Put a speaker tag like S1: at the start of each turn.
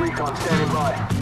S1: Recon standing by.